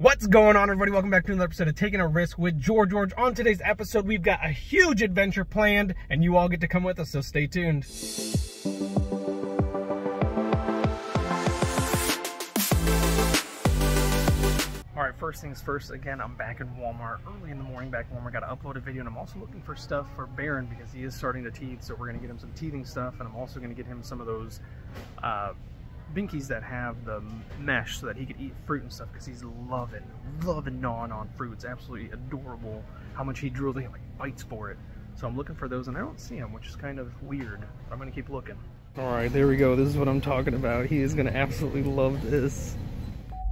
What's going on, everybody? Welcome back to another episode of Taking a Rizk with George George. On today's episode, we've got a huge adventure planned, and you all get to come with us, so stay tuned. All right, first things first, again, I'm back in Walmart early in the morning, back in Walmart, got to upload a video, and I'm also looking for stuff for Baron because he is starting to teeth, so we're going to get him some teething stuff, and I'm also going to get him some of those uh, binkies that have the mesh so that he could eat fruit and stuff because he's loving, loving gnawing on fruit. It's absolutely adorable how much he drills and like bites for it. So I'm looking for those and I don't see them, which is kind of weird. I'm going to keep looking. All right, there we go. This is what I'm talking about. He is going to absolutely love this.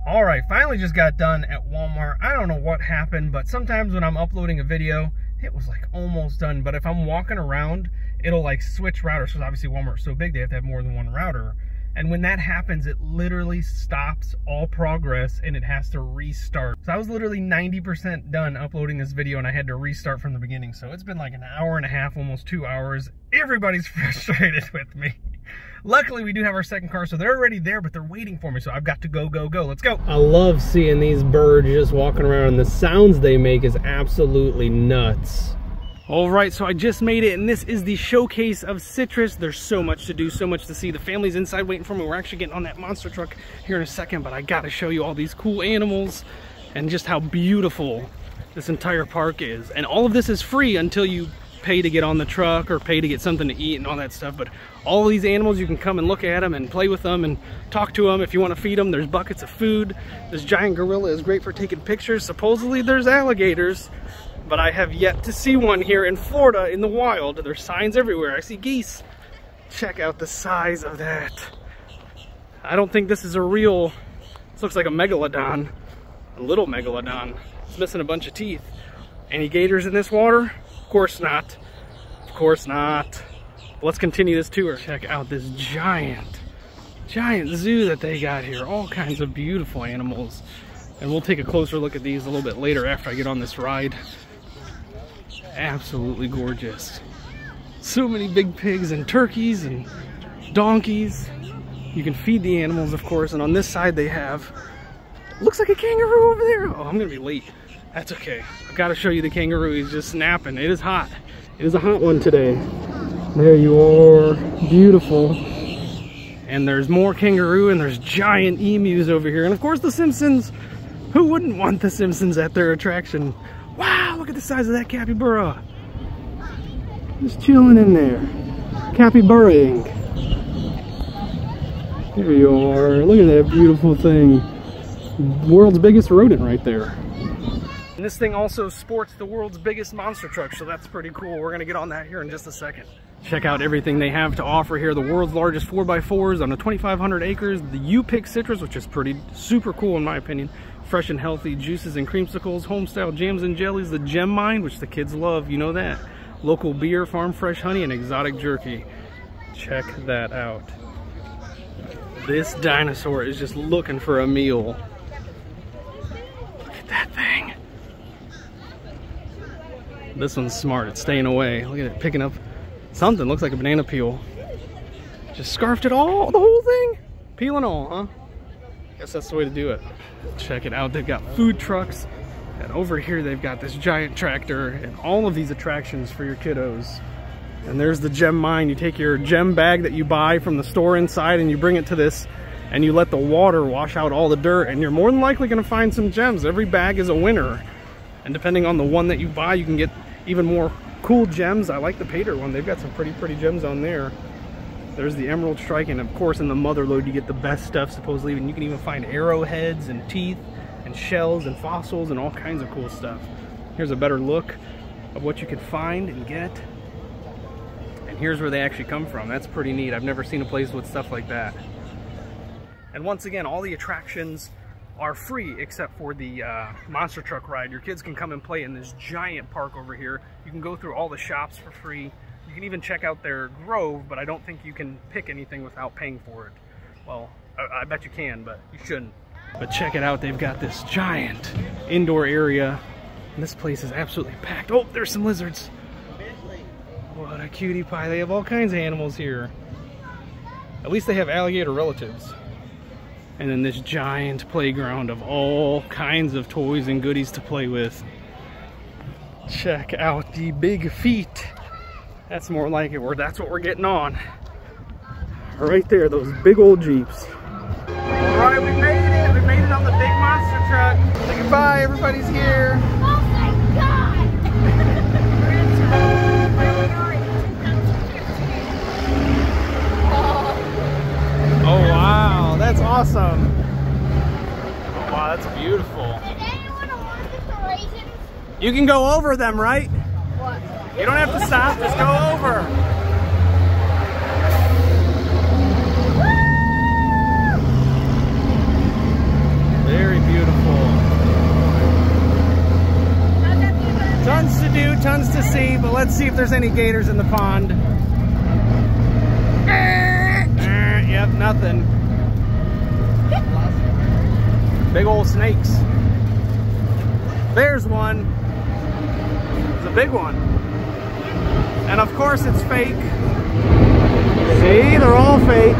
All right, finally just got done at Walmart. I don't know what happened, but sometimes when I'm uploading a video, it was like almost done. But if I'm walking around, it'll like switch routers. Because obviously Walmart's so big, they have to have more than one router. And when that happens, it literally stops all progress and it has to restart. So I was literally 90% done uploading this video and I had to restart from the beginning. So it's been like an hour and a half, almost two hours. Everybody's frustrated with me. Luckily, we do have our second car, so they're already there, but they're waiting for me, so I've got to go, go, go. Let's go. I love seeing these birds just walking around, and the sounds they make is absolutely nuts. All right, so I just made it, and this is the showcase of citrus. There's so much to do, so much to see. The family's inside waiting for me. We're actually getting on that monster truck here in a second, but I gotta show you all these cool animals and just how beautiful this entire park is. And all of this is free until you pay to get on the truck or pay to get something to eat and all that stuff. But all these animals, you can come and look at them and play with them and talk to them if you want to feed them. There's buckets of food. This giant gorilla is great for taking pictures. Supposedly there's alligators, but I have yet to see one here in Florida in the wild. There's signs everywhere. I see geese. Check out the size of that. I don't think this is a real, this looks like a megalodon, a little megalodon. It's missing a bunch of teeth. Any gators in this water? Of course not. Of course not. Let's continue this tour. Check out this giant, giant zoo that they got here. All kinds of beautiful animals. And we'll take a closer look at these a little bit later after I get on this ride. Absolutely gorgeous. So many big pigs and turkeys and donkeys. You can feed the animals, of course, and on this side they have, looks like a kangaroo over there. Oh, I'm gonna be late. That's okay. I've got to show you the kangaroo. He's just snapping. It is hot. It is a hot one today. There you are. Beautiful. And there's more kangaroo and there's giant emus over here. And of course the Simpsons. Who wouldn't want the Simpsons at their attraction? Look at the size of that capybara. Just chilling in there. Capybaraing. There you are. Look at that beautiful thing. World's biggest rodent right there. And this thing also sports the world's biggest monster truck, so that's pretty cool. We're gonna get on that here in just a second. Check out everything they have to offer here. The world's largest 4x4s on the 2,500 acres. The U-Pick Citrus, which is pretty super cool in my opinion. Fresh and healthy juices and creamsicles, home-style jams and jellies. The Gem Mine, which the kids love, you know that. Local beer, farm fresh honey, and exotic jerky. Check that out. This dinosaur is just looking for a meal. Look at that thing. This one's smart. It's staying away. Look at it picking up something. Looks like a banana peel. Just scarfed it all, the whole thing? Peeling all, huh? Guess that's the way to do it. Check it out. They've got food trucks. And over here they've got this giant tractor and all of these attractions for your kiddos. And there's the gem mine. You take your gem bag that you buy from the store inside and you bring it to this and you let the water wash out all the dirt and you're more than likely gonna find some gems. Every bag is a winner. And depending on the one that you buy, you can get even more cool gems. I like the Pater one. They've got some pretty, pretty gems on there. There's the Emerald Strike, and of course in the mother lode you get the best stuff supposedly. And you can even find arrowheads and teeth and shells and fossils and all kinds of cool stuff. Here's a better look of what you can find and get. And here's where they actually come from. That's pretty neat. I've never seen a place with stuff like that. And once again, all the attractions are free except for the uh, monster truck ride. Your kids can come and play in this giant park over here. You can go through all the shops for free. Can even check out their grove, but I don't think you can pick anything without paying for it. Well, I, I bet you can, but you shouldn't. But check it out, they've got this giant indoor area. And this place is absolutely packed. Oh, there's some lizards. What a cutie pie. They have all kinds of animals here. At least they have alligator relatives. And then this giant playground of all kinds of toys and goodies to play with. Check out the big feet. That's more like it. Where that's what we're getting on. Right there, those big old Jeeps. All right, we made it. We made it on the big monster truck. Say goodbye, everybody's here. Oh my god! Oh wow, that's awesome. Oh wow, that's beautiful. Did anyone want the raisins? You can go over them, right? You don't have to stop, just go over. Very beautiful. Tons to do, tons to see, but let's see if there's any gators in the pond. Eh, yep, nothing. Big old snakes. There's one. It's a big one. And of course it's fake. See, they're all fake.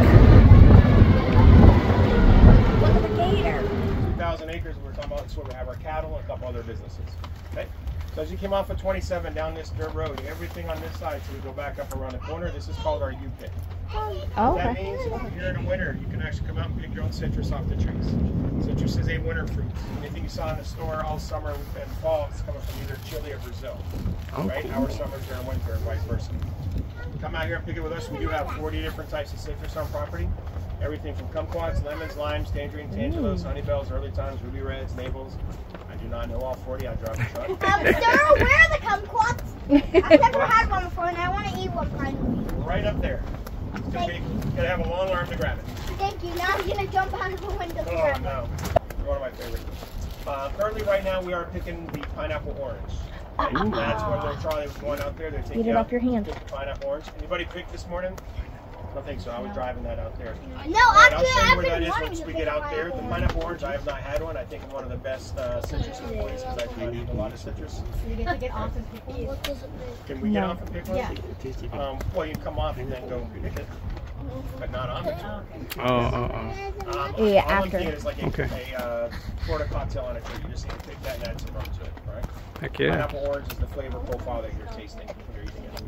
Look at the gator. 2,000 acres we're talking about. That's where we have our cattle and a couple other businesses. Okay? So as you came off of 27 down this dirt road, everything on this side, so we go back up around the corner, this is called our U-pick. Oh, That means if you're in the winter, you can actually come out and pick your own citrus off the trees. Citrus is a winter fruit. Anything you saw in the store all summer and fall is coming from either Chile or Brazil. Oh, right? Our summers are winter and vice versa. Come out here and pick it with us. We do have 40 different types of citrus on property. Everything from kumquats, lemons, limes, tangerine, tangelos, honeybells, early times, ruby reds, maples. I do not know all 40. I drive a truck. Um, sir, where are the kumquats? I've never had one before, and I want to eat one finally. right up there. It's gonna be, you gotta have a long arm to grab it. Thank you. Now I'm gonna jump out of the window. to Oh grab it. no, one of my favorites. Uh, currently, right now, we are picking the pineapple orange. Okay, That's what they're trying going out there. They're taking Get it out off your hand. Pineapple orange. Anybody pick this morning? I don't think so. I was driving that out there. No, Right, I'll actually, show you I've where that been is wanting once to we pick get a out there. The pineapple. pineapple orange, I have not had one. I think it's one of the best uh, citrus in the place because I do not eat a lot of citrus. You get to get off and pick these. Can we get No. off and pick one? Yeah. Um, well, you can come off and then go pick it, but not on the tour. Oh, oh, oh. Um, Yeah, all I'm after. thinking is like a, Okay. a uh, Florida cocktail on a tree. You just need to pick that and add some rum to it, right? Heck yeah. Pineapple orange is the flavor profile that you're tasting when you're eating it.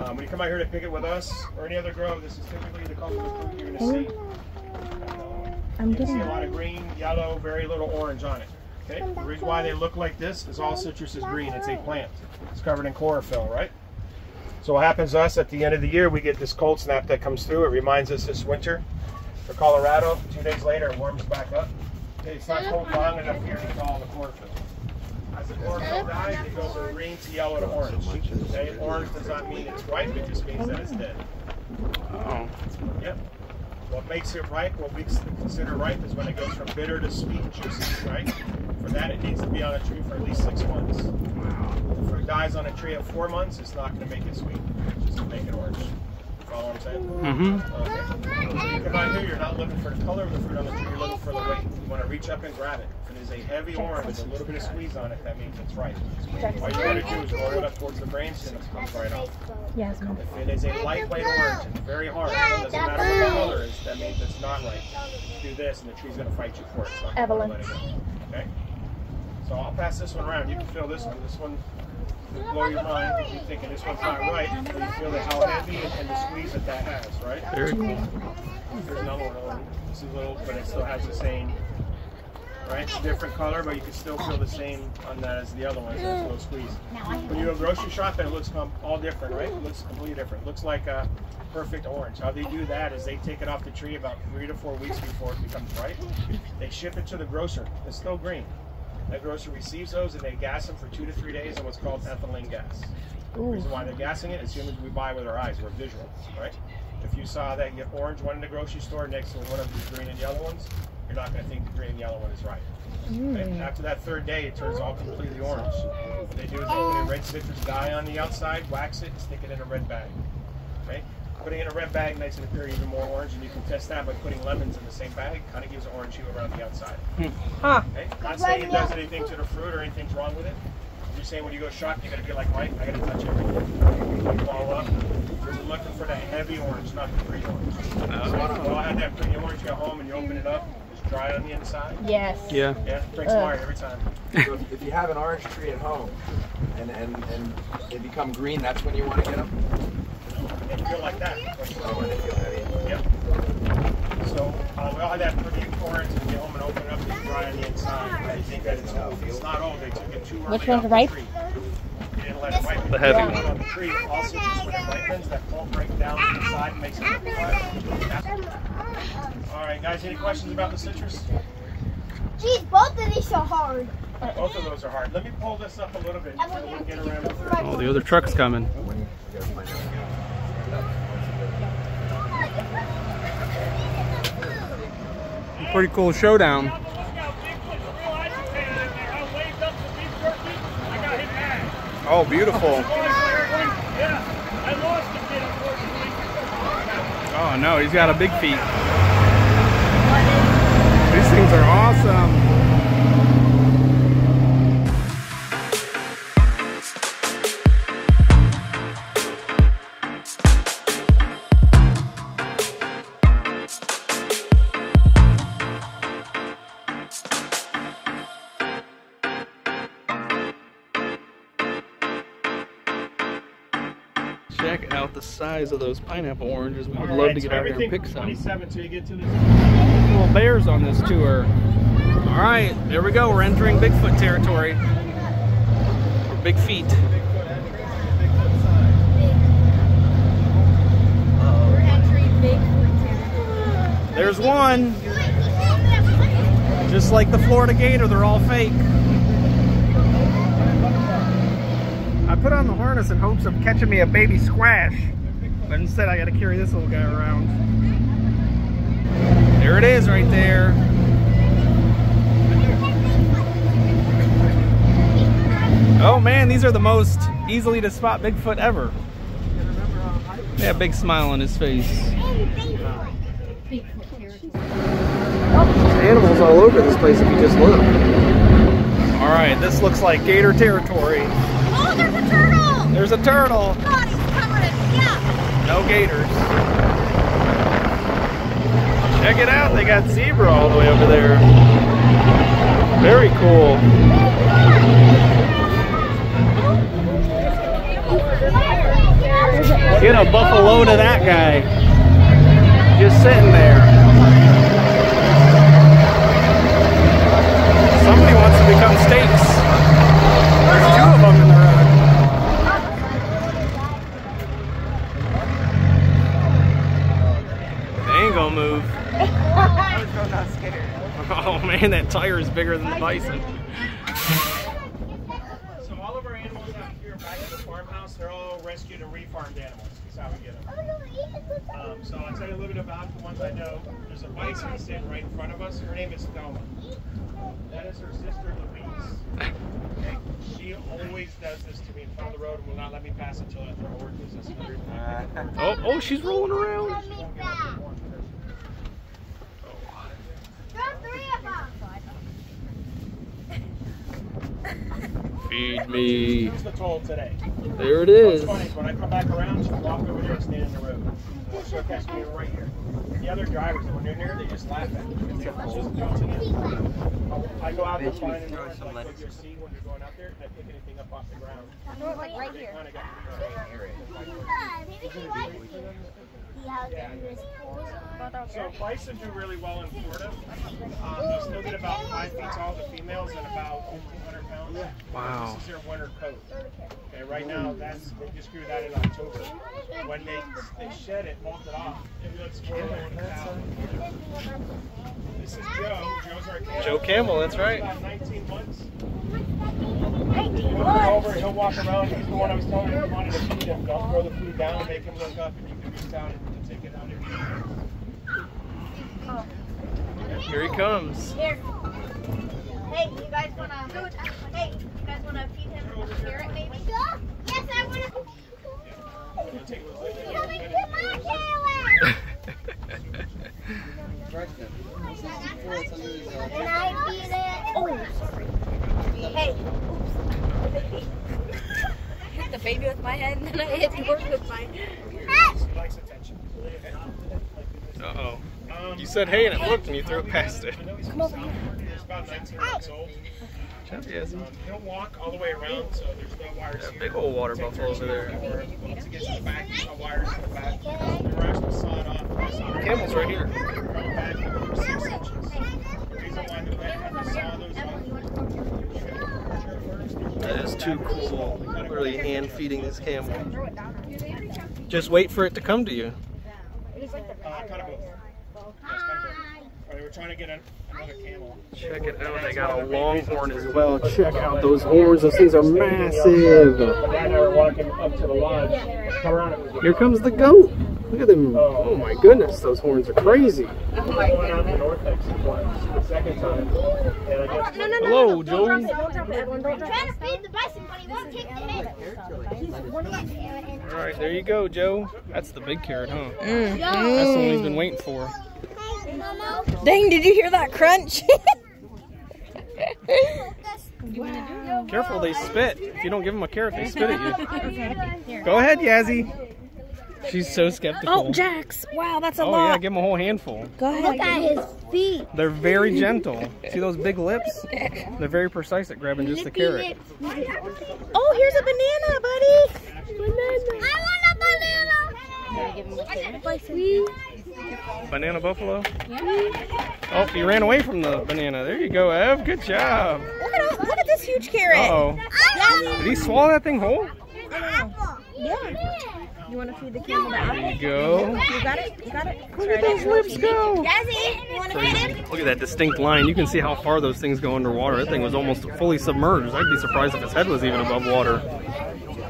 Um, when you come out here to pick it with us or any other grove, this is typically the color of fruit you're going to see. I'm You can see a lot of green, yellow, very little orange on it. Okay. The reason why they look like this is all citrus is green. It's a plant. It's covered in chlorophyll, right? So what happens to us at the end of the year, we get this cold snap that comes through. It reminds us this winter for Colorado. Two days later, it warms back up. Okay, it's not cold long enough here to thaw the chlorophyll. As dies, it goes from green to yellow to orange. Okay, orange does not mean it's ripe; it just means that it's dead. Oh. Yep. What makes it ripe, what we consider ripe, is when it goes from bitter to sweet juicy, right? For that, it needs to be on a tree for at least six months. If it dies on a tree at four months, it's not going to make it sweet. It's just going to make it orange. Follow what I'm saying? Mm-hmm. Okay. So you come out here, you're not looking for the color of the fruit on the tree, you're looking for the weight. You want to reach up and grab it. If it is a heavy orange with a little bit of squeeze on it, that means it's ripe. All you got to do is roll it up towards the branch and it comes right off. Yasmin. If it is a lightweight orange and very hard, it doesn't matter what the color is, that means it's not right. Do this and the tree's gonna fight you for it. It's not Evelyn. it. Okay? So I'll pass this one around. You can feel this one. This one blow your mind if you're thinking this one's not right. But you feel that how heavy and the squeeze that that has, right? Very cool. There's another one. This is little, but it still has the same, right? It's a different color, but you can still feel the same on that as the other one. So it's a little squeeze. When you go grocery shopping, it looks all different, right? It looks completely different. It looks like a perfect orange. How they do that is they take it off the tree about three to four weeks before it becomes ripe. They ship it to the grocer. It's still green. That grocer receives those and they gas them for two to three days in what's called ethylene gas. The reason why they're gassing it is humans we buy with our eyes. We're visual, right? If you saw that you orange one in the grocery store next to one of the green and yellow ones, you're not going to think the green and yellow one is right. Okay? Mm. After that third day, it turns all completely orange. What they do is they put a oh. red citrus dye on the outside, wax it, and stick it in a red bag. Okay? Putting in a red bag makes it appear even more orange, and you can test that by putting lemons in the same bag. Kind of gives an orange hue around the outside. Hmm. Huh. Okay? Not saying it does anything to the fruit or anything's wrong with it. I'm just saying when you go shopping, you gotta be like Mike. I gotta touch everything. Follow up. You're looking for that heavy orange, not the pretty orange. So if you all had that pretty orange, you go home and you open it up, It's dry on the inside. Yes. Yeah. Yeah, drinks Ugh. water every time. So if, if you have an orange tree at home and, and, and they become green, that's when you want to get them? They feel like that. When they feel heavy. Yep. So uh, we all had that pretty orange and get home and open it up and dry on the inside. I think that it's old. It's not old. They took it too early. Which one's off ripe? The tree. They didn't let it ripen. The heavy One one. on the tree. Also, just when it ripens, that won't down to the side and makes it look flat. All right, guys. Any questions about the citrus? Geez, both of these are hard. Both of those are hard. Let me pull this up a little bit so we can get around. Oh, the other truck's coming. You gotta find out. Pretty cool showdown. Oh, beautiful. Oh no, he's got a big feet. These things are awesome. Size of those pineapple oranges. We would love to get out here and pick some. 27 till you get to the. Little bears on this tour. All right, there we go. We're entering Bigfoot territory. Or Big feet. We're entering Bigfoot territory. There's one. Just like the Florida Gator, they're all fake. I put on the harness in hopes of catching me a baby squash, but instead I got to carry this little guy around. There it is right there. Oh man, these are the most easily to spot Bigfoot ever. Yeah, big smile on his face. Bigfoot territory. Animals all over this place if you just look. All right, this looks like gator territory. Oh, there's a turtle! There's a turtle. Oh, God, he's covered in yeah. No gators. Check it out. They got zebra all the way over there. Very cool. Get a buffalo to that guy. Just sitting there. Somebody wants to become steaks. There's two of them in the road. They ain't gonna move. Oh man, that tire is bigger than the bison. So all of our animals out here back at the farmhouse, they're all rescued and refarmed animals. That's how we get them. Um, so I'll tell you a little bit about the ones I know. There's a bison sitting right in front of us. Her name is Thelma. That is her sister Louise. Okay? She always does this to me in front of the road and will not let me pass until after her work business. Oh, oh, she's rolling around. Let me back. There are three of them. Feed me. Here's the toll today. There it What's is. funny when I come back around, she'll walk over there and stand in the road. She'll catch me right here. The other drivers, when they're near, they just laugh at me. It's just new to them. I go out to find and like what you see when you're going out there, and I pick anything up off the ground. Like right here. Kind of got Maybe he likes you. See how So bison do really well in Florida. Um, they still get about five feet tall, the females, and about 1,500 pounds. Wow. This is their winter coat. Okay, right now, that's they just grew that in October. When they they shed it, molt it off, it looks more like a cow. This is Joe. Joe's our camel. Joe Campbell, that's right. About 19 months. He'll come over, he'll walk around. He's the one I was telling you, you wanted to feed him. Don't throw the food down, make him look up, and you can reach down and take it out of oh. Here he comes. Here. Hey, you guys wanna? Hey, you guys wanna feed him a carrot, maybe? Yes, I wanna. Coming to my carrot. Can I feed it? Oh, sorry. Hey. Oops. Hit the baby with my head and then I hit yours with my He likes attention. Uh oh. Um, Um, You said hey and it looked and you threw it past it. Come over here. He's about 19 months old. Chub Yazzie. Um, he'll walk all the way around, so there's no wires Yeah, here. big old water buffalo over there. Once he gets to the back, there's no wires in the back. The rest was sawed off. Camel's right here. Back over six inches. The reason why the red had to saw those off- That is too cool. Literally hand feeding this camel. Just wait for it to come to you. Uh, cut it both. Yes, cut it both. All right, we're trying to get an, another camel. Check it out. They got a longhorn as well. Check out those horns. Those things are massive. My dad and I were walking up to the lodge. Come around, it was Here comes the goat. Look at them. Oh my goodness, those horns are crazy. Hello, Don't Joey. Don't drop it, Don't drop it. trying to feed the bison, but he won't take the head. All right, there you go, Joe. That's the big carrot, huh? Mm. That's the one he's been waiting for. Dang, did you hear that crunch? Careful, they spit. If you don't give them a carrot, they spit at you. Go ahead, Yazzie. She's so skeptical. oh, Jax. Wow, that's a Oh, lot. Oh, yeah, give him a whole handful. Go ahead. Look at his feet. They're very gentle. See those big lips? They're very precise at grabbing just the carrot. Oh, here's a banana, buddy. Banana. I want a banana. Banana buffalo? Oh, he ran away from the banana. There you go, Ev. Good job. Look at, look at this huge carrot. Uh-oh. Did he swallow that thing whole? Yeah. You want to feed the camel the apple? There you go. You got it? You got it? Look at those lips go. Jazzy, you want to feed him? Look at that distinct line. You can see how far those things go underwater. That thing was almost fully submerged. I'd be surprised if its head was even above water.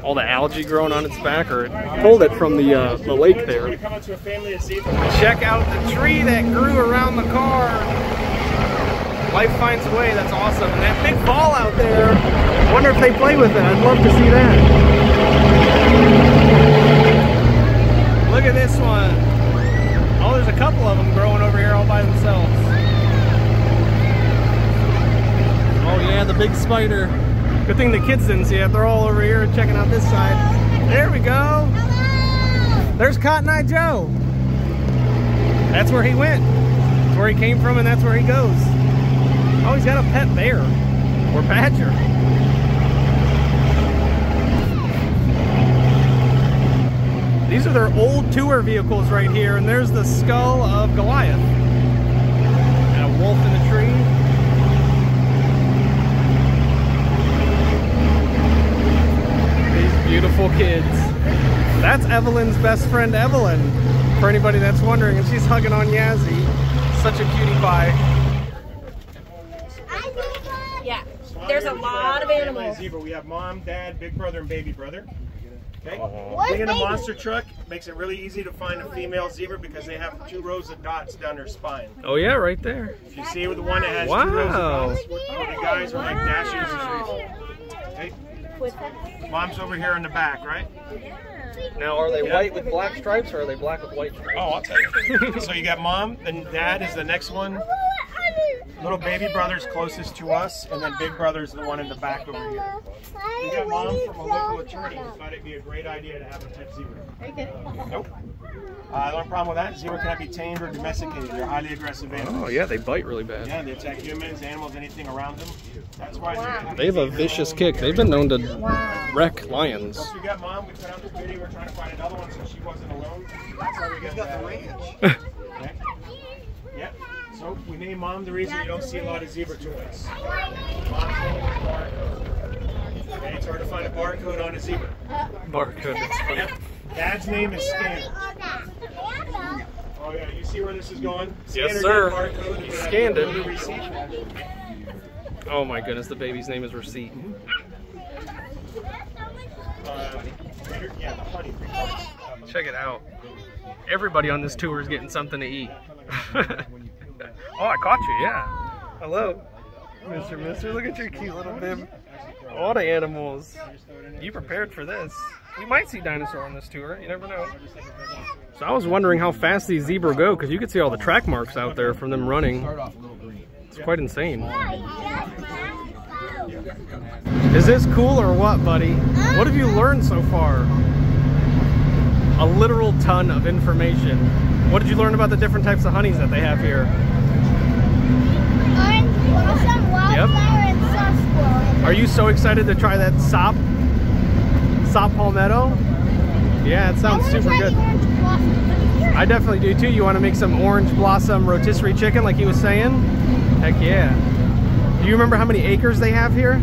All the algae growing on its back, or it pulled it from the uh, the lake there. Check out the tree that grew around the car. Life finds a way. That's awesome. And that big ball out there. Wonder if they play with it. I'd love to see that. Look at this one. Oh, there's a couple of them growing over here all by themselves. Oh yeah, the big spider. Good thing the kids didn't see it. They're all over here checking out this side. There we go. There's Cotton Eye Joe. That's where he went. That's where he came from and that's where he goes. Oh, he's got a pet bear. Or badger. These are their old tour vehicles right here, and there's the skull of Goliath. And a wolf in the tree. These beautiful kids. That's Evelyn's best friend, Evelyn. For anybody that's wondering, and she's hugging on Yazzie. Such a cutie pie. Yeah. There's a lot of Family animals. Zebra. We have mom, dad, big brother, and baby brother. Okay. Where's Being in a monster truck makes it really easy to find a female zebra because they have two rows of dots down their spine. Oh yeah, right there. If you see the one that has two rows of Wow. dots, what what the guys are like dashes. Okay. Mom's over here in the back, right? Now, are they white with black stripes or are they black with white stripes? Oh, I'll tell you. so you got mom, then dad is the next one. Little baby brother's closest to us, and then big brother's the one in the back over here. We got mom from a local attorney who thought it'd be a great idea to have a pet zebra. Nope. Uh, no problem with that. Zebra cannot be tamed or domesticated. They're highly aggressive animals. Oh yeah, they bite really bad. Yeah, they attack humans, animals, anything around them. That's why. They have a vicious kick. They've been known to wreck lions. Once we got mom, we put out the video. We're trying to find another one so she wasn't alone. That's how we got, the ranch. Okay. Yep. So we named mom the reason you don't see a lot of zebra toys. Mom's name is barcode. Okay, it's hard to find a barcode on a zebra. Barcode. That's funny. Yep. Dad's name is Stan. Oh yeah, you see where this is going? Yes, sir. did barcode, and Scanned it. do the receipt. Oh my goodness, the baby's name is Receipt. Uh, yeah. Check it out. Everybody on this tour is getting something to eat. oh, I caught you, yeah. Hello. Mr. Mister, look at your cute little bib. All the animals. You prepared for this. We might see dinosaur on this tour. You never know. So I was wondering how fast these zebra go because you could see all the track marks out there from them running. It's quite insane. Is this cool or what, buddy? What have you learned so far? A literal ton of information. What did you learn about the different types of honeys that they have here? Orange blossom, wildflower, and sarsaparilla. Are you so excited to try that sop? Saw palmetto? Yeah, it sounds super good. the orange blossom. I definitely do too. You want to make some orange blossom rotisserie chicken like he was saying? Heck yeah. Do you remember how many acres they have here?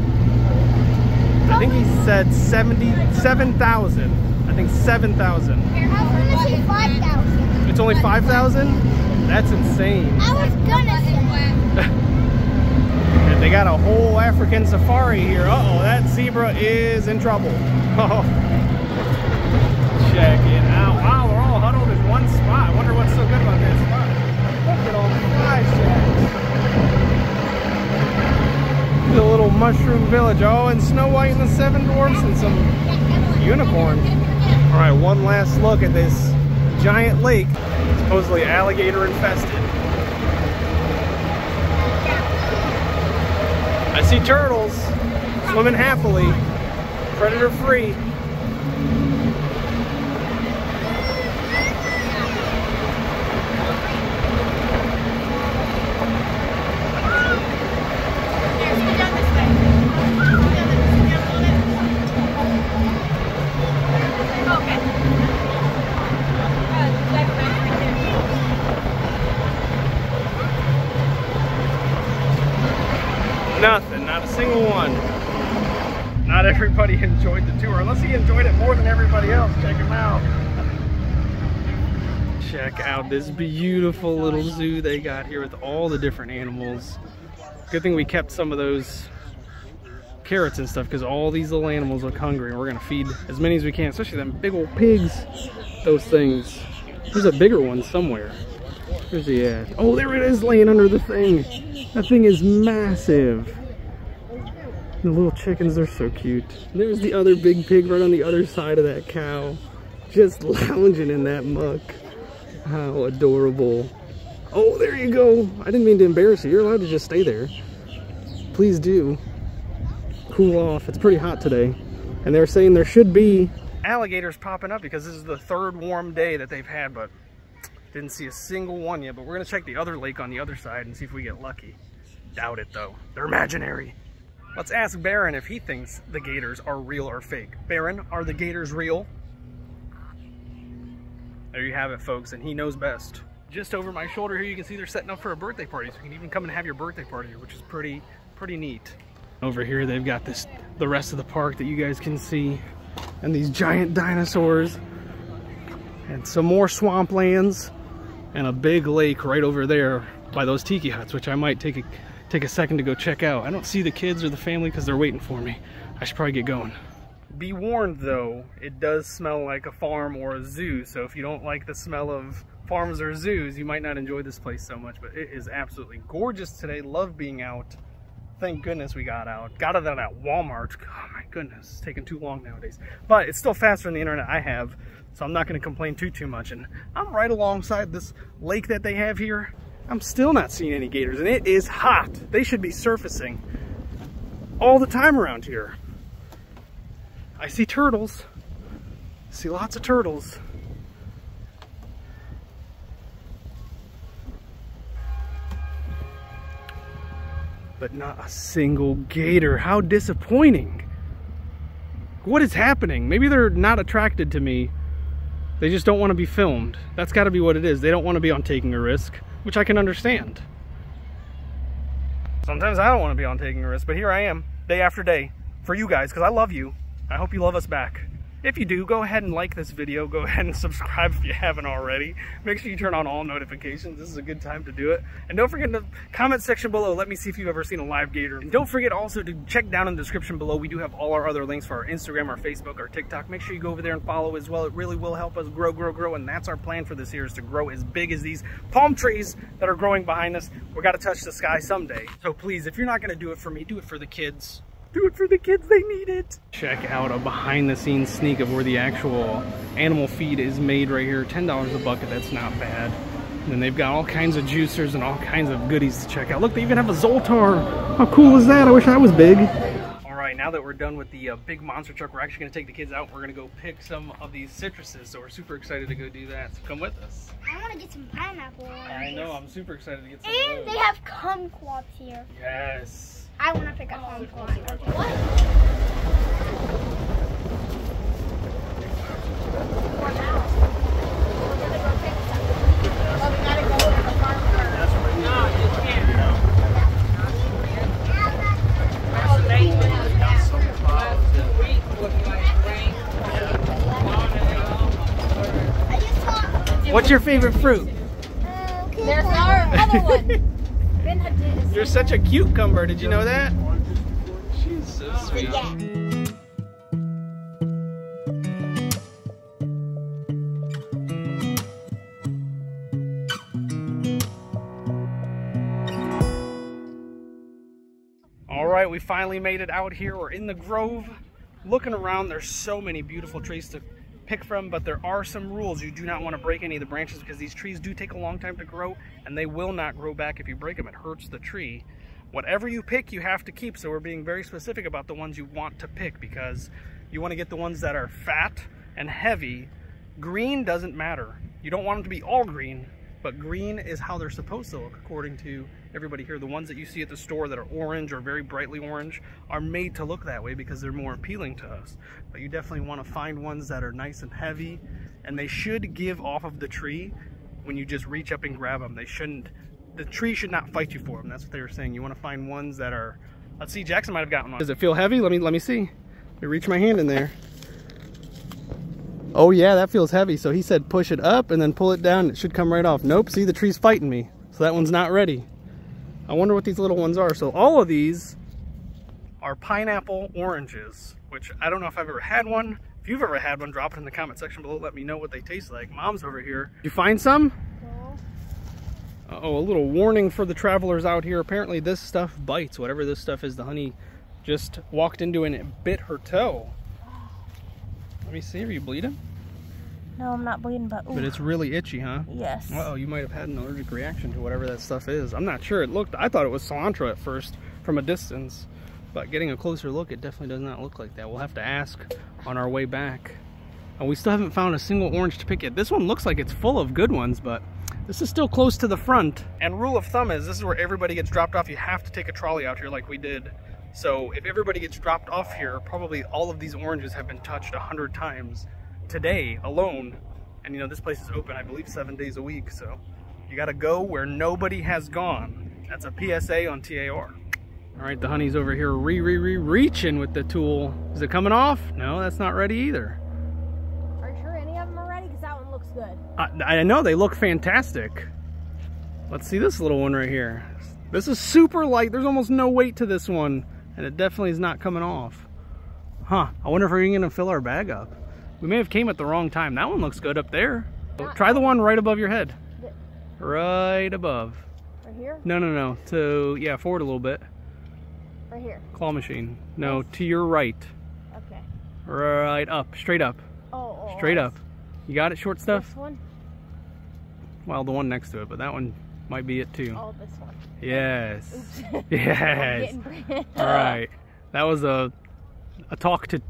I think he said 77,000. I think 7,000. Here, I was gonna say 5,000. It's only 5,000? That's insane. I was gonna say. And they got a whole African safari here. Uh-oh, that zebra is in trouble. Oh. Check it out. Wow, we're all huddled in one spot. I wonder what's so good about that spot. Look at all the fly. The little mushroom village. Oh, and Snow White and the Seven Dwarfs and some unicorns. All right, one last look at this giant lake, supposedly alligator infested. See turtles swimming happily, predator free. Nothing, not a single one. Not everybody enjoyed tour, unless he enjoyed it more than everybody else. Check him out. Check out this beautiful little zoo they got here with all the different animals. Good thing we kept some of those carrots and stuff because all these little animals look hungry and we're gonna feed as many as we can, especially them big old pigs. Those things. There's a bigger one somewhere. Where's he at? Oh, there it is laying under the thing. That thing is massive. The little chickens, they're so cute. There's the other big pig right on the other side of that cow. Just lounging in that muck. How adorable. Oh, there you go. I didn't mean to embarrass you. You're allowed to just stay there. Please do. Cool off. It's pretty hot today. And they're saying there should be alligators popping up because this is the third warm day that they've had, but didn't see a single one yet. But we're gonna check the other lake on the other side and see if we get lucky. Doubt it though. They're imaginary. Let's ask Baron if he thinks the gators are real or fake. Baron, are the gators real? There you have it, folks, and he knows best. Just over my shoulder here, you can see they're setting up for a birthday party, so you can even come and have your birthday party, which is pretty, pretty neat. Over here, they've got this, the rest of the park that you guys can see, and these giant dinosaurs, and some more swamplands, and a big lake right over there by those tiki huts, which I might take a take a second to go check out. I don't see the kids or the family because they're waiting for me. I should probably get going. Be warned though, it does smell like a farm or a zoo, so if you don't like the smell of farms or zoos, you might not enjoy this place so much, but it is absolutely gorgeous today. Love being out. Thank goodness we got out. Got it out at Walmart. Oh my goodness, it's taking too long nowadays. But it's still faster than the internet I have, so I'm not gonna complain too, too much. And I'm right alongside this lake that they have here. I'm still not seeing any gators, and it is hot. They should be surfacing all the time around here. I see turtles. see lots of turtles. But not a single gator. How disappointing. What is happening? Maybe they're not attracted to me. They just don't want to be filmed. That's got to be what it is. They don't want to be on taking a Rizk, which I can understand. Sometimes I don't want to be on taking a Rizk, but here I am, day after day, for you guys, because I love you. I hope you love us back. If you do, go ahead and like this video. Go ahead and subscribe if you haven't already. Make sure you turn on all notifications. This is a good time to do it. And don't forget in the comment section below, let me see if you've ever seen a live gator. And don't forget also to check down in the description below. We do have all our other links for our Instagram, our Facebook, our TikTok. Make sure you go over there and follow as well. It really will help us grow, grow, grow. And that's our plan for this year is to grow as big as these palm trees that are growing behind us. We got to touch the sky someday. So please, if you're not going to do it for me, do it for the kids do it for the kids they need it check out a behind the scenes sneak of where the actual animal feed is made right here $10 a bucket that's not bad and then they've got all kinds of juicers and all kinds of goodies to check out look they even have a zoltar how cool is that i wish i was big all right now now that we're done with the uh, big monster truck, we're actually going to take the kids out. We're going to go pick some of these citruses. So we're super excited to go do that. So come with us. I want to get some pineapple. I know. I'm super excited to get some. And of they have kumquats here. Yes. I want to pick a kumquat. What? What's your favorite fruit? There's our other one. Ben Hadid. You're such a cucumber. Did you know that? She's so sweet. Yeah. All right, we finally made it out here. We're in the grove. Looking around, there's so many beautiful trees to pick from, but there are some rules. You do not want to break any of the branches because these trees do take a long time to grow and they will not grow back if you break them. It hurts the tree. Whatever you pick, you have to keep. So we're being very specific about the ones you want to pick because you want to get the ones that are fat and heavy. Green doesn't matter. You don't want them to be all green, but green is how they're supposed to look according to everybody here. The ones that you see at the store that are orange or very brightly orange are made to look that way because they're more appealing to us. But you definitely want to find ones that are nice and heavy and they should give off of the tree when you just reach up and grab them. They shouldn't, the tree should not fight you for them. That's what they were saying. You want to find ones that are, let's see, Jackson might have gotten one. Does it feel heavy? Let me, let me see. Let me reach my hand in there. Oh yeah, that feels heavy. So he said push it up and then pull it down. It should come right off. Nope, see the tree's fighting me. So that one's not ready. I wonder what these little ones are. So all of these are pineapple oranges, which I don't know if I've ever had one. If you've ever had one, drop it in the comment section below. Let me know what they taste like. Mom's over here. You find some? Uh oh, a little warning for the travelers out here. Apparently this stuff bites. Whatever this stuff is, the honey just walked into and it bit her toe. Let me see, are you bleeding? No, I'm not bleeding, but But it's really itchy, huh? yes. Uh oh, you might have had an allergic reaction to whatever that stuff is. I'm not sure. It looked, I thought it was cilantro at first from a distance, but getting a closer look, it definitely does not look like that. We'll have to ask on our way back. And we still haven't found a single orange to pick yet. This one looks like it's full of good ones, but this is still close to the front. And rule of thumb is this is where everybody gets dropped off. You have to take a trolley out here like we did. So if everybody gets dropped off here, probably all of these oranges have been touched a hundred times today alone. And you know, this place is open, I believe, seven days a week. So you gotta go where nobody has gone. That's a PSA on TAR. All right, the honey's over here re re re reaching with the tool. Is it coming off? No, that's not ready either. Are you sure any of them are ready? Because that one looks good. I, I know they look fantastic. Let's see this little one right here. This is super light. There's almost no weight to this one, and it definitely is not coming off. Huh? I wonder if we're gonna fill our bag up. We may have came at the wrong time. That one looks good up there. Try the one right above your head. Right above. Right here? No, no, no. To yeah, forward a little bit. Right here. Claw machine. No, to your right. Okay. Right up. Straight up. Oh, oh Straight oh, up. You got it, short stuff? This one? Well, the one next to it, but that one might be it too. Oh, this one. Yes. Oops. Yes. Getting- All right. That was a a talk to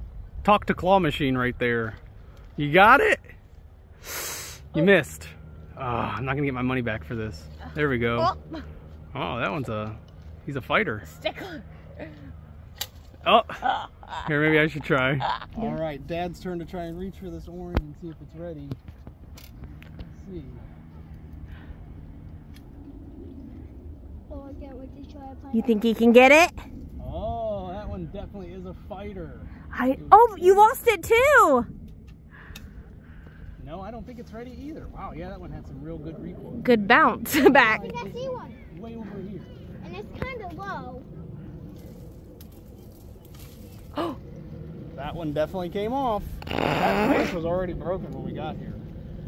talk to claw machine right there. You got it? You oh. missed. Oh, I'm not gonna get my money back for this. There we go. Oh, Oh, that one's a he's a fighter. stickler. Oh, here maybe I should try. All right, Dad's turn to try and reach for this orange and see if it's ready. Let's see. Oh, I can't wait to try a pineapple. You think you can get it? Oh, that one definitely is a fighter. I. Oh, you lost it too. No, I don't think it's ready either. Wow, yeah, that one had some real good recoil. Good bounce back. I think I see one, Way over here. and it's kind of low. Oh. That one definitely came off. That branch was already broken when we got here.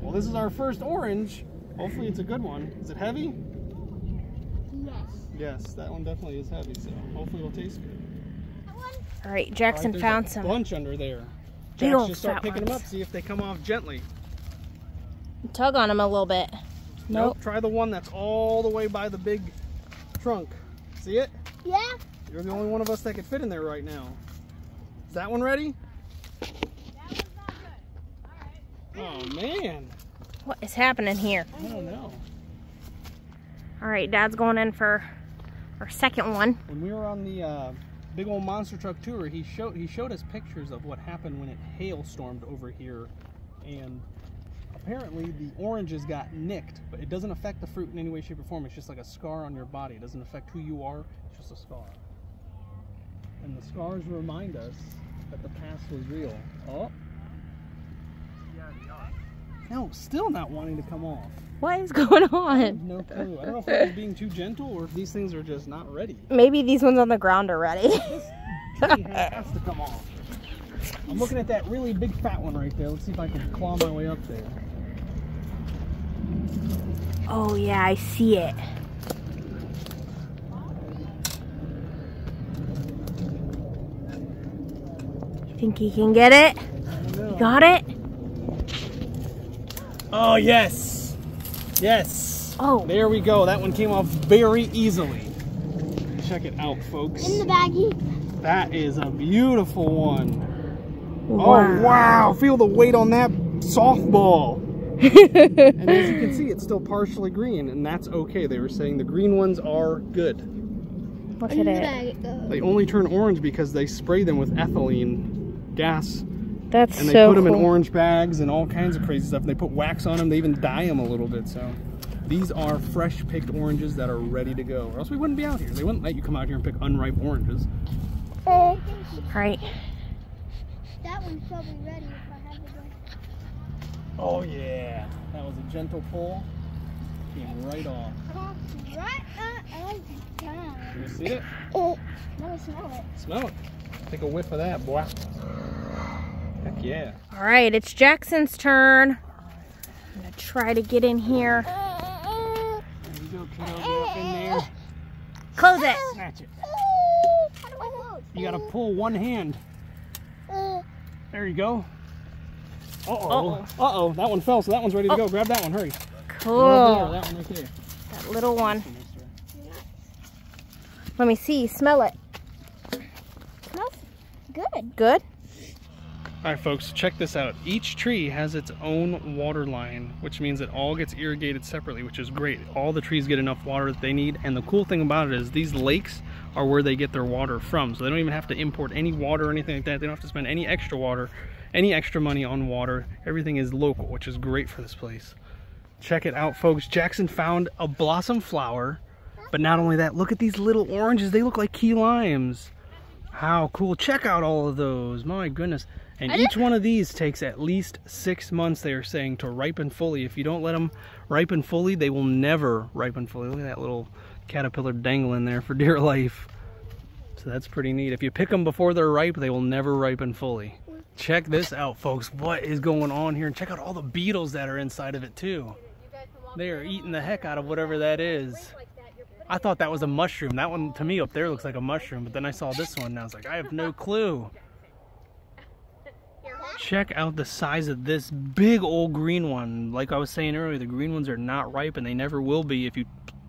Well, this is our first orange. Hopefully it's a good one. Is it heavy? Yes. Yes, that one definitely is heavy, so hopefully it'll taste good. All right, Jackson Alright, found a some. bunch under there. Big Jax, just start fat picking them up, see if they come off gently. Tug on them a little bit. Nope. Try the one that's all the way by the big trunk. See it? Yeah. You're the only one of us that could fit in there right now. Is that one ready? That one's not good. All right. Oh man, What is happening here? I don't know. All right, Dad's going in for our second one. When we were on the uh, big old monster truck tour, he showed he showed us pictures of what happened when it hailstormed over here, and apparently the oranges got nicked, but it doesn't affect the fruit in any way, shape, or form. It's just like a scar on your body. It doesn't affect who you are. It's just a scar. And the scars remind us that the past was real. Oh. No, still not wanting to come off. What is going I have on? no clue. I don't know if I was being too gentle or if these things are just not ready. Maybe these ones on the ground are ready. Has to come off. I'm looking at that really big fat one right there. Let's see if I can claw my way up there. oh yeah, I see it. Think he can get it? You got it? Oh yes, yes. Oh, There we go. That one came off very easily. Check it out, folks. In the baggie. That is a beautiful one. Oh, wow. Oh wow! Feel the weight on that softball. and as you can see, it's still partially green, and that's okay. They were saying the green ones are good. Look at it. bag it goes. They only turn orange because they spray them with ethylene gas, That's and they so put them in orange bags and all kinds of crazy stuff. And they put wax on them. They even dye them a little bit. So these are fresh picked oranges that are ready to go. Or else we wouldn't be out here. They wouldn't let you come out here and pick unripe oranges. All right. That one's probably ready if I have to go. Oh yeah, that was a gentle pull. Came right off. Right uh, on down. You see it? Let me smell it. Smell it. Take a whiff of that, boy. Heck yeah. All right, it's Jackson's turn. I'm gonna try to get in here. There you go, kiddo. Get up in there. Close it. Snatch it. How do I close? You gotta pull one hand. There you go. Uh oh. Uh-oh. Uh oh. That one fell, so that one's ready to go. Grab that one. Hurry. Right there, Cool. that one right there. That little one. Let me see. Smell it. Smells good. Good. All right, folks, check this out. Each tree has its own water line, which means it all gets irrigated separately, which is great. All the trees get enough water that they need. And the cool thing about it is these lakes are where they get their water from. So they don't even have to import any water or anything like that. They don't have to spend any extra water, any extra money on water. Everything is local, which is great for this place. Check it out, folks. Jackson found a blossom flower. But not only that, look at these little oranges. They look like key limes. How cool. Check out all of those. My goodness. And each one of these takes at least six months, they are saying, to ripen fully. If you don't let them ripen fully, they will never ripen fully. Look at that little caterpillar dangling there for dear life. So that's pretty neat. If you pick them before they're ripe, they will never ripen fully. Check this out, folks. What is going on here? And check out all the beetles that are inside of it, too. They are eating the heck out of whatever that is. I thought that was a mushroom. That one to me up there looks like a mushroom, but then I saw this one and I was like, I have no clue. Check out the size of this big old green one. Like I was saying earlier, the green ones are not ripe and they never will be if you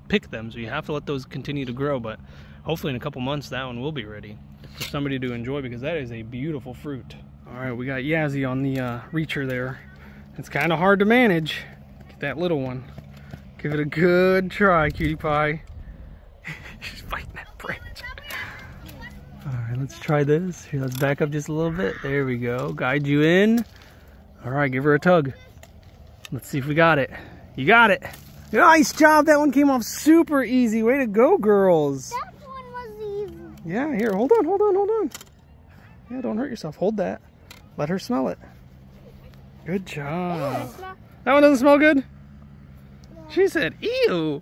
pick them. So you have to let those continue to grow, but hopefully in a couple months that one will be ready for somebody to enjoy because that is a beautiful fruit. All right, we got Yazzie on the uh, reacher there. It's kind of hard to manage. Get that little one. Give it a good try, cutie pie. She's fighting branch. All right, let's try this. Here, let's back up just a little bit. There we go. Guide you in. All right, give her a tug. Let's see if we got it. You got it. Nice job. That one came off super easy. Way to go, girls. That one was easy. Yeah, here, hold on, hold on, hold on. Yeah, don't hurt yourself. Hold that. Let her smell it. Good job. That one doesn't smell good? She said, ew.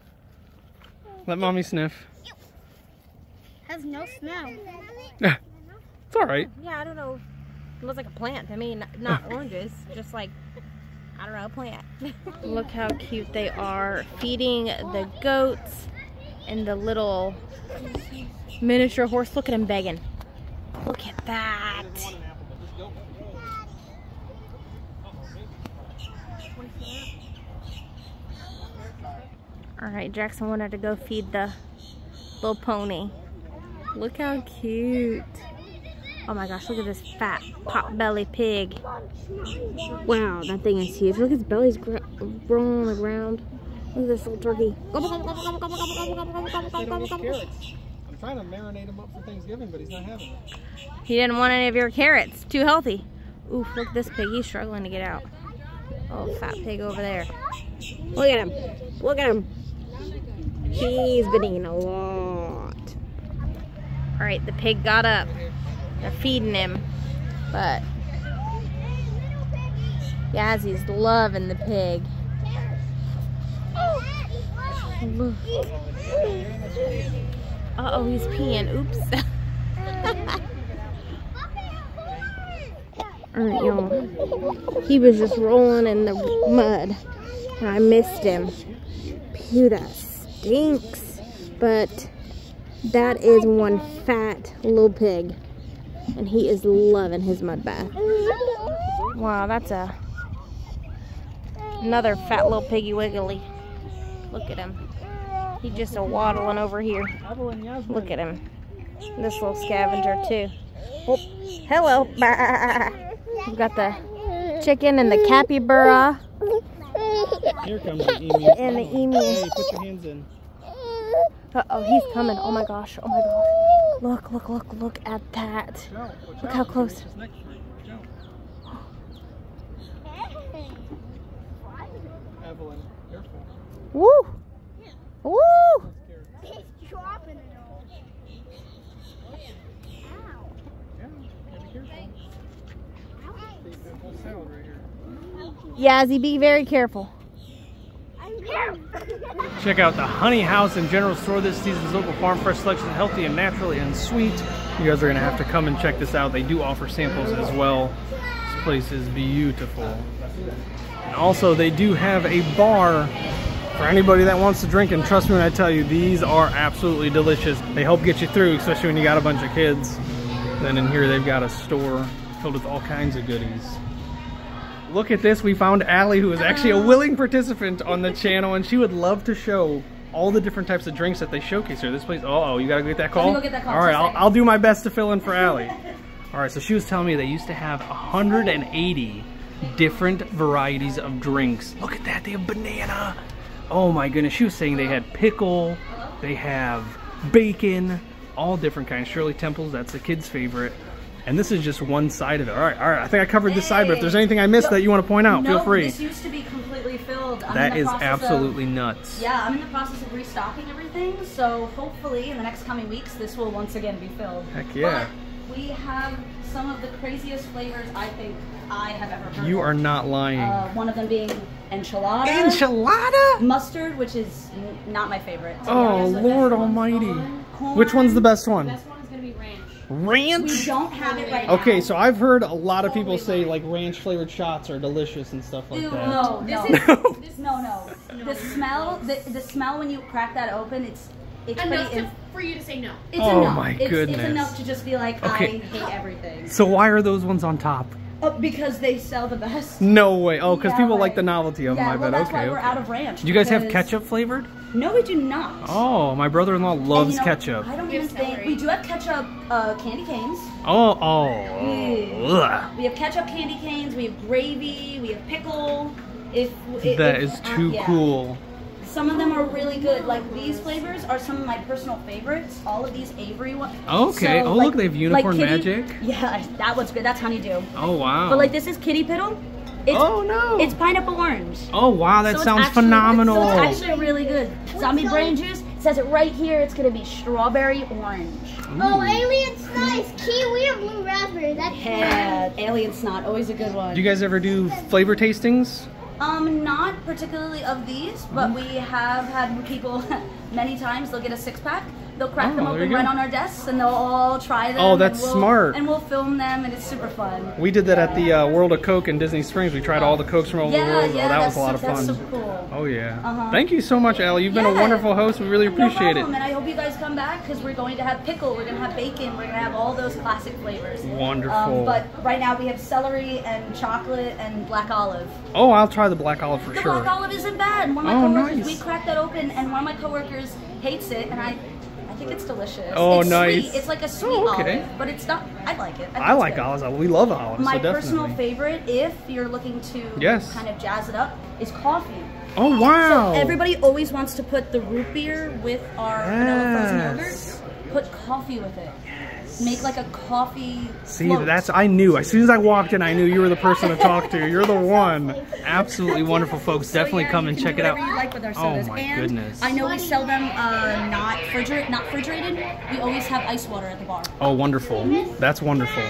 Let mommy sniff. Ew. Has no smell. It's all right. Yeah, I don't know. It looks like a plant. I mean, not oranges, just like I don't know, a plant. Look how cute they are feeding the goats and the little miniature horse. Look at him begging. Look at that. All right, Jackson wanted to go feed the little pony. Look how cute. Oh my gosh, look at this fat pot belly pig. Wow, that thing is huge. Look, at his belly's growing on the ground. Look at this little turkey. I'm trying to marinate him up for Thanksgiving, but he's not having it. He didn't want any of your carrots. Too healthy. Oof, look at this pig. He's struggling to get out. Oh, fat pig over there. Look at him. Look at him. He's been eating a lot. All right, the pig got up. They're feeding him, but Yazzy's loving the pig. Look. Uh oh, he's peeing. Oops. Alright, y'all. He was just rolling in the mud. And I missed him. Pewda stinks. But that is one fat little pig. And he is loving his mud bath. Wow, that's a another fat little piggy wiggly. Look at him. He's just a waddling over here. Look at him. This little scavenger too. Oh, hello. We've got the chicken and the capybara Here comes the emu. and the emu. Hey, put your hands in. Uh oh, he's coming. Oh my gosh. Oh my gosh. Look, look, look, look at that. Look how close. It's next to you. Joe. Evelyn, careful. Woo! Woo! He's dropping it all. Yeah, be careful. See, the whole salad right here. Yazzie, be very careful. Check out the Honey House and General Store this season's local farm fresh selection, healthy and naturally and sweet. You guys are gonna have to come and check this out. They do offer samples as well. This place is beautiful. And also, they do have a bar for anybody that wants to drink. And trust me when I tell you, these are absolutely delicious. They help get you through, especially when you got a bunch of kids. Then in here, they've got a store filled with all kinds of goodies. Look at this. We found Allie, who is actually a ah. willing participant on the channel, and she would love to show all the different types of drinks that they showcase here. This place, oh, oh you gotta go get that call? go get that call, All right, I'll. I'll do my best to fill in for Allie. All right, so she was telling me they used to have 180 different varieties of drinks. Look at that, they have banana. Oh my goodness, she was saying they had pickle, they have bacon, all different kinds. Shirley Temples, that's the kids' favorite. And this is just one side of it. All right, all right. I think I covered this side, but if there's anything I missed that you want to point out, feel No, free. This used to be completely filled. I'm That the is process of- absolutely nuts. yeah, I'm in the process of restocking everything, so hopefully in the next coming weeks this will once again be filled. Heck yeah. But we have some of the craziest flavors I think I have ever heard. You are not lying. Uh, one of them being enchilada. Enchilada? Mustard, which is n- not my favorite. Oh, Lord almighty. Which one's the best one? Best one is gonna be ranch. We don't have it right now. Okay, so I've heard a lot of people say like ranch flavored shots are delicious and stuff like Ew, that. no, This no. is this No, no. The smell, the, the smell when you crack that open, it's it's enough pretty. to, for you to say no. It's Oh enough. my it's, goodness. It's enough to just be like, Okay. I hate everything. So why are those ones on top? Oh, because they sell the best. No way. Oh, because Yeah, people right. like the novelty of yeah, them. I well, bet. that's okay. why we're out of ranch. Do you guys have ketchup flavored? No, we do not. Oh, my brother-in-law loves you know, ketchup. I don't We even think we do have ketchup uh, candy canes. Oh, oh. Mm. We have ketchup candy canes. We have gravy. We have pickle. If, if That if- is uh, too yeah. cool. Some of them are really good. Like these flavors are some of my personal favorites. All of these Avery ones. Okay. Oh, look, they have Unicorn kitty- Magic. Yeah, that one's good. That's honeydew. Oh wow. But like this is kitty piddle. It's, oh no. It's pineapple orange. oh wow, that So sounds actually- phenomenal. So it's actually really good. Zombie brain juice says it right here. It's gonna be strawberry orange. Oh, alien's nice. Kiwi or blue raspberry. That's Yeah, alien snot, always a good one. Do you guys ever do flavor tastings? Um, not particularly of these, but we have had people many times. They'll get a six pack. They'll crack Oh, them open right on our desks, and they'll all try them. Oh, and that's we'll- smart. And we'll film them, and it's super fun. We did that at the uh, World of Coke in Disney Springs. We tried all the Cokes from all yeah, the world. yeah, oh, that was a lot of that's fun. so cool. Oh yeah. Uh-huh. Thank you so much, Allie. You've been a wonderful host. We really No appreciate problem, it. and I hope you guys come back because we're going to have pickle, we're going to have bacon, we're going to have all those classic flavors. Wonderful. Um, but right now we have celery and chocolate and black olive. Oh, I'll try the black olive for The sure. black olive isn't bad. One of my Oh, coworkers, nice. we cracked that open, and one of my coworkers hates it, and I think it's delicious. Oh, it's nice. Sweet. It's like a sweet Oh, okay. olive, but it's not. I like it. think I like olives. We love olives. My so definitely. personal favorite, if you're looking to Yes. kind of jazz it up, is coffee. Oh wow! So everybody always wants to put the root beer with our vanilla frozen Yes. yogurt. Put coffee with it. Make like a coffee. See, float. that's I knew. As soon as I walked in, I knew you were the person to talk to. You're the one. Absolutely wonderful, folks. So, Definitely yeah, come and check it out. whatever You like with our Oh sodas. my and goodness. I know we sell them uh, not refrigerated. Not refrigerated. We always have ice water at the bar. Oh, wonderful. That's wonderful.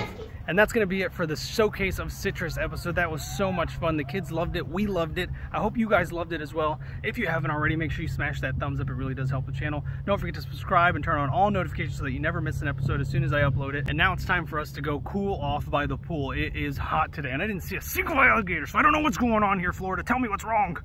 And that's going to be it for the Showcase of Citrus episode. That was so much fun. The kids loved it. We loved it. I hope you guys loved it as well. If you haven't already, make sure you smash that thumbs up. It really does help the channel. Don't forget to subscribe and turn on all notifications so that you never miss an episode as soon as I upload it. And now it's time for us to go cool off by the pool. It is hot today, and I didn't see a single alligator, so I don't know what's going on here, Florida. Tell me what's wrong.